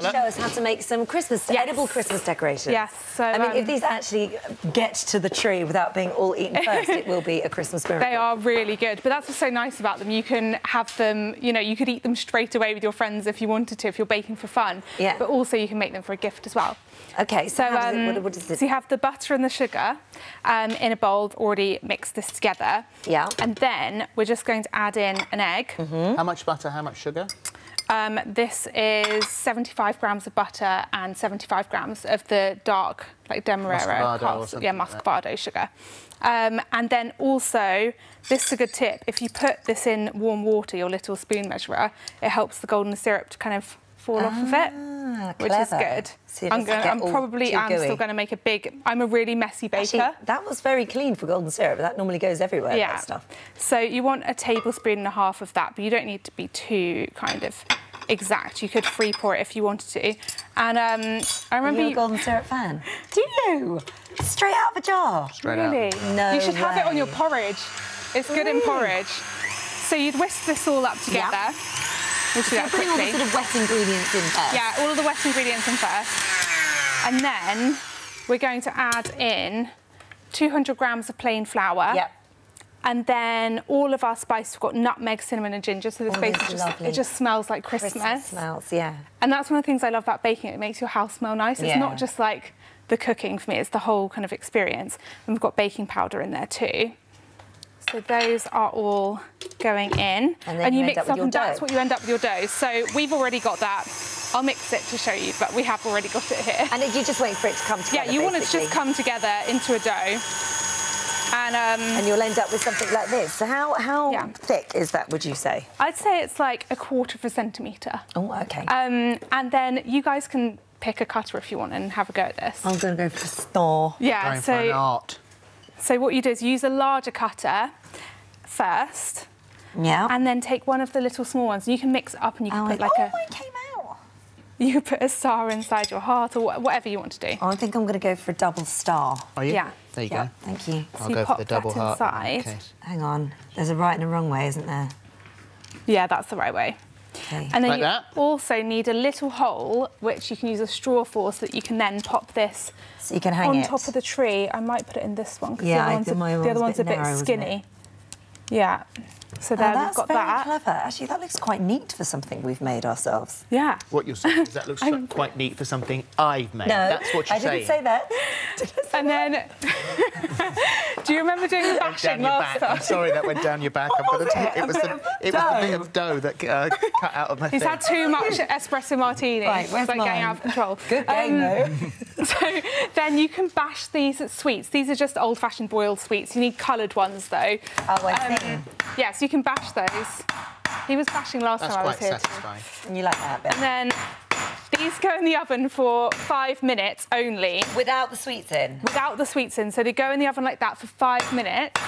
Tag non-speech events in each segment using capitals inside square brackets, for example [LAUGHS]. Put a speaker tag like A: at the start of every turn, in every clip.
A: Show us how to make some Christmas,
B: Yes.
A: edible Christmas decorations.
B: Yes, so,
A: I mean, if
B: um,
A: these actually get to the tree without being all eaten [LAUGHS] first, it will be a Christmas miracle.
B: They are really good, but that's what's so nice about them. You can have them, you know, you could eat them straight away with your friends if you wanted to, if you're baking for fun.
A: Yeah.
B: But also you can make them for a gift as well.
A: Okay, so,
B: So,
A: how does it,
B: um,
A: what, what is this?
B: so you have the butter and the sugar um, in a bowl. Already mixed this together.
A: Yeah.
B: And then we're just going to add in an egg.
C: How much butter, how much sugar?
B: Um, this is 75 grams of butter and 75 grams of the dark, like Demerara,
C: Muscovado or
B: cast-
C: something
B: yeah,
C: like
B: muscovado sugar. Um, and then also, this is a good tip. If you put this in warm water, your little spoon measurer, it helps the golden syrup to kind of fall off of it,
A: Ah,
B: which is good.
A: So
B: I'm, gonna, I'm probably am still going to make a big. I'm a really messy baker.
A: Actually, that was very clean for golden syrup. That normally goes everywhere.
B: yeah.
A: That stuff.
B: So you want a tablespoon and a half of that, but you don't need to be too kind of exact. You could free pour it if you wanted to. And um, I remember
A: you a
B: you-
A: golden syrup fan? Do you? Straight out of a jar.
C: Straight out.
B: Really?
A: No
B: You should have it on your porridge. It's good in porridge. So you'd whisk this all up together.
A: Yeah.
B: We'll do
A: So
B: that
A: putting all the sort of wet ingredients in first.
B: Yeah, all of the wet ingredients in first. And then we're going to add in 200 grams of plain flour.
A: Yep.
B: And then all of our spices, we've got nutmeg, cinnamon and ginger, so this
A: Oh,
B: basically
A: are
B: just,
A: lovely.
B: it just smells like Christmas.
A: Christmas smells, yeah.
B: And that's one of the things I love about baking. It makes your house smell nice. It's
A: Yeah.
B: not just like the cooking for me, it's the whole kind of experience. And we've got baking powder in there too. So those are all going in.
A: And then you end
B: mix
A: up
B: up and that's what you end up with your dough. So we've already got that. I'll mix it to show you, but we have already got it here.
A: And you just wait for it to come together, yeah,
B: you want it to just come together into a dough. And um,
A: And you'll end up with something like this. So how, how
B: Yeah.
A: thick is that, would you say?
B: I'd say it's like a quarter of a centimetre.
A: Oh, okay.
B: Um, and then you guys can pick a cutter if you want and have a go at this.
A: I'm going to go for store.
B: yeah,
C: Going
B: so
C: for an art.
B: So what you do is use a larger cutter first,
A: Yeah.
B: and then take one of the little small ones. You can mix it up, and you can
A: oh,
B: put like
A: oh,
B: a
A: it came out.
B: You put a star inside your heart or whatever you want to do.
A: Oh, I think I'm going to go for a double star.
C: Are you?
B: Yeah.
C: There you
A: Yeah,
C: go.
A: thank you.
C: I'll
B: you
C: go for
B: pop
C: the double
B: that
C: heart. in
B: inside.
C: that.
A: Hang on. There's a right and a wrong way, isn't there?
B: Yeah, that's the right way.
A: Okay.
B: And then
C: Like
B: you
C: that?
B: also need a little hole which you can use a straw for, so that you can then pop this
A: so you can hang
B: on
A: it.
B: top of the tree. I might put it in this one because
A: Yeah, I
B: the other one's,
A: think
B: a,
A: my
B: the other
A: a
B: one's a
A: bit
B: bit
A: narrow, isn't
B: skinny. Yeah. So
A: Oh,
B: there
A: that's
B: we've got
A: very
B: that.
A: clever. Actually, that looks quite neat for something we've made ourselves.
B: Yeah.
C: What you're saying is that [LAUGHS] looks quite neat for something I've made.
A: No,
C: That's what you're
A: I didn't say that. [LAUGHS]
B: And then, [LAUGHS] do you remember doing the
C: Went
B: bashing
C: down your
B: last
C: back. I'm sorry that went down your back. I'm going to
A: it?
C: take
A: A
C: it was
A: bit
C: the,
A: of
C: it was the bit
A: dough?
C: of dough that uh, cut out of my
B: He's
C: thing.
B: had too much espresso martini.
A: Right, where's
B: it's like
A: mine?
B: getting out of control.
A: Good game,
B: Um,
A: though.
B: So then you can bash these sweets. These are just old-fashioned boiled sweets. You need coloured ones though.
A: Oh, I see.
B: Yes, yeah, so you can bash those. He was bashing last
C: That's
B: time I was
C: quite
B: here. too.
C: satisfying.
A: And you like that bit?
B: And then these go in the oven for five minutes only,
A: Without the sweets in.
B: without the sweets in. So they go in the oven like that for five minutes.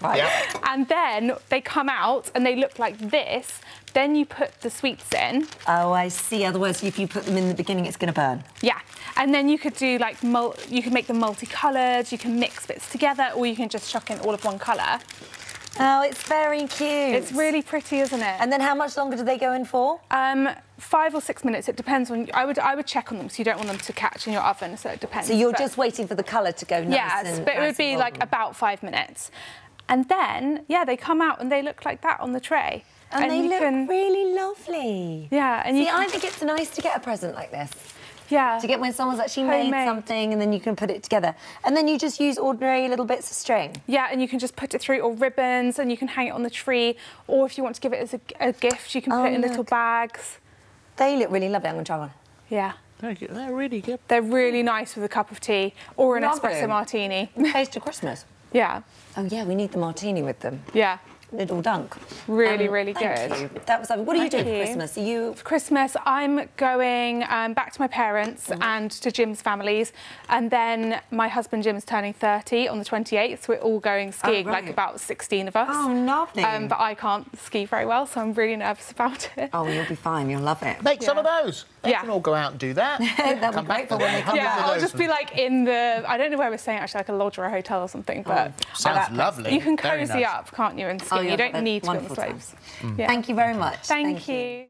A: Right.
C: Yeah.
B: and then they come out and they look like this. Then you put the sweets in.
A: Oh, I see. Otherwise, if you put them in the beginning, it's going to burn.
B: Yeah, and then you could do like mul- you can make them multicoloured. You can mix bits together, or you can just chuck in all of one colour.
A: Oh, it's very cute.
B: It's really pretty, isn't it?
A: And then how much longer do they go in for?
B: um, five or six minutes. It depends on. I would I would check on them, so you don't want them to catch in your oven. So it depends.
A: So you're
B: But-
A: just waiting for the colour to go nice
B: yes,
A: and
B: but it would be like about five minutes, and then yeah, they come out and they look like that on the tray.
A: And, they look
B: can,
A: really lovely.
B: yeah, and you
A: See,
B: can,
A: I think it's nice to get a present like this.
B: Yeah
A: To get when someone's actually made something and then you can put it together. And then you just use ordinary little bits of string.
B: Yeah, and you can just put it through, or ribbons, and you can hang it on the tree. Or if you want to give it as a, a gift, you can
A: Oh,
B: put it in little bags.
A: They look really lovely. I'm going to try one.
B: Yeah.
C: They're. They're really good.
B: They're really nice with a cup of tea or an
A: Lovely.
B: espresso martini.
A: Taste [LAUGHS] of Christmas.
B: Yeah,
A: Oh, yeah, we need the martini with them.
B: yeah.
A: Little dunk.
B: Really,
A: Um,
B: really
A: thank
B: good.
A: you. That was lovely. What are you
B: Thank
A: doing for. Christmas? Are you
B: For Christmas, I'm going um, back to my parents
A: Mm-hmm.
B: and to Jim's families, and then my husband Jim's turning 30 on the 28th. So we're all going skiing, like
A: Oh, right.
B: about 16 of us.
A: Oh, lovely.
B: Um, but I can't ski very well, so I'm really nervous about it.
A: Oh, you'll be fine. You'll love it.
C: Make some of those. They
B: Yeah.
C: can all go out and do that. [LAUGHS]
A: That'd
C: Come
A: be
C: back
A: great for when they come
B: Yeah, I'll just be like in the. I don't know where we're staying actually, like a lodge or a hotel or something. But
C: Sounds
A: that place.
C: lovely.
B: you can
C: Very
B: cozy
C: nice.
B: up, can't you? And ski. You don't need to be on the
A: wonderful
B: slopes.
A: times.
B: Yeah. Mm.
A: Thank you very much.
B: Thank, you.